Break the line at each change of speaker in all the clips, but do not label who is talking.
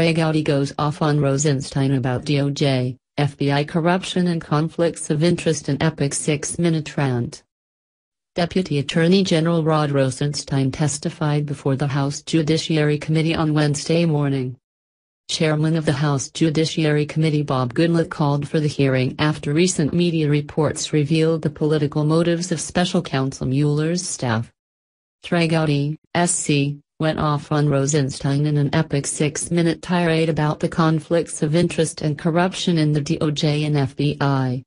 Trey Gowdy goes off on Rosenstein about DOJ, FBI corruption and conflicts of interest in epic six-minute rant. Deputy Attorney General Rod Rosenstein testified before the House Judiciary Committee on Wednesday morning. Chairman of the House Judiciary Committee Bob Goodlatte called for the hearing after recent media reports revealed the political motives of Special Counsel Mueller's staff. Trey SC, went off on Rosenstein in an epic six-minute tirade about the conflicts of interest and corruption in the DOJ and FBI.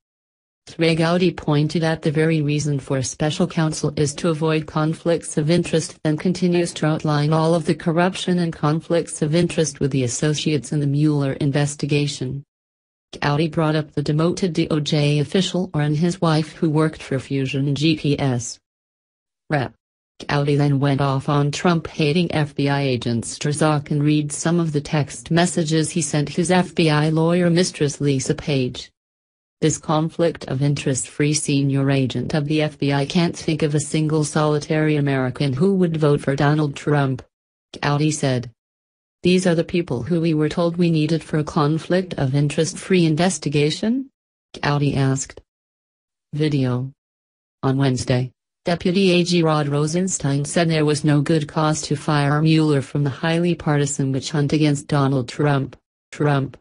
Trey pointed at the very reason for a special counsel is to avoid conflicts of interest and continues to outline all of the corruption and conflicts of interest with the associates in the Mueller investigation. Gowdy brought up the demoted DOJ official Ohr and his wife who worked for Fusion GPS. Rep. Gowdy then went off on Trump-hating FBI agent Strzok and read some of the text messages he sent his FBI lawyer mistress Lisa Page. This conflict of interest-free senior agent of the FBI can't think of a single solitary American who would vote for Donald Trump. Gowdy said. These are the people who we were told we needed for a conflict of interest-free investigation? Gowdy asked. Video. On Wednesday. Deputy AG Rod Rosenstein said there was no good cause to fire Mueller from the highly partisan witch hunt against Donald Trump. Trump